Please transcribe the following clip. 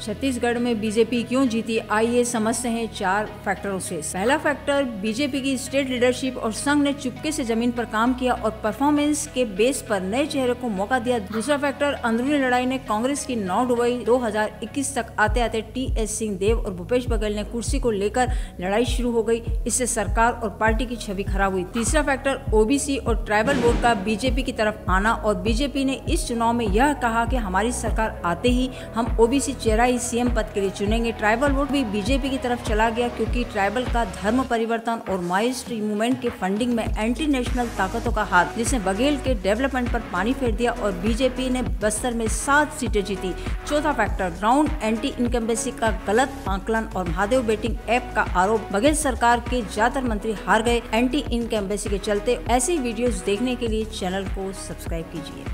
छत्तीसगढ़ में बीजेपी क्यों जीती? आइए समझते हैं चार फैक्टरों से पहला फैक्टर बीजेपी की स्टेट लीडरशिप और संघ ने चुपके से ज़मीन पर काम किया और परफॉर्मेंस के बेस पर नए चेहरे को मौका दिया। दूसरा फैक्टर अंदरूनी लड़ाई ने कांग्रेस की नौ डुबई 2021 तक आते आते टी एस सिंह देव और भूपेश बघेल ने कुर्सी को लेकर लड़ाई शुरू हो गई। इससे सरकार और पार्टी की छवि खराब हुई। तीसरा फैक्टर ओबीसी और ट्राइबल वोट का बीजेपी की तरफ़ आना और बीजेपी ने इस चुनाव में यह कहा कि हमारी सरकार आते ही हम ओबीसी चेहरा ही सीएम पद के लिए चुनेंगे। ट्राइबल वोट भी बीजेपी की तरफ़ चला गया क्योंकि ट्राइबल का धर्म परिवर्तन और माइस्ट मूवमेंट के फंडिंग में एंटी नेशनल ताकतों का हाथ, जिसने बघेल के डेवलपमेंट पर पानी फेर दिया और बीजेपी ने बस्तर में सात सीटें जीती। चौथा फैक्टर ग्राउंड एंटी इनकम्बेसी का गलत आंकलन और महादेव बेटिंग ऐप का आरोप। बघेल सरकार के ज़्यादातर मंत्री हार गए। एंटी इनकम्बेसी के चलते ऐसी वीडियोस देखने के लिए चैनल को सब्सक्राइब कीजिए।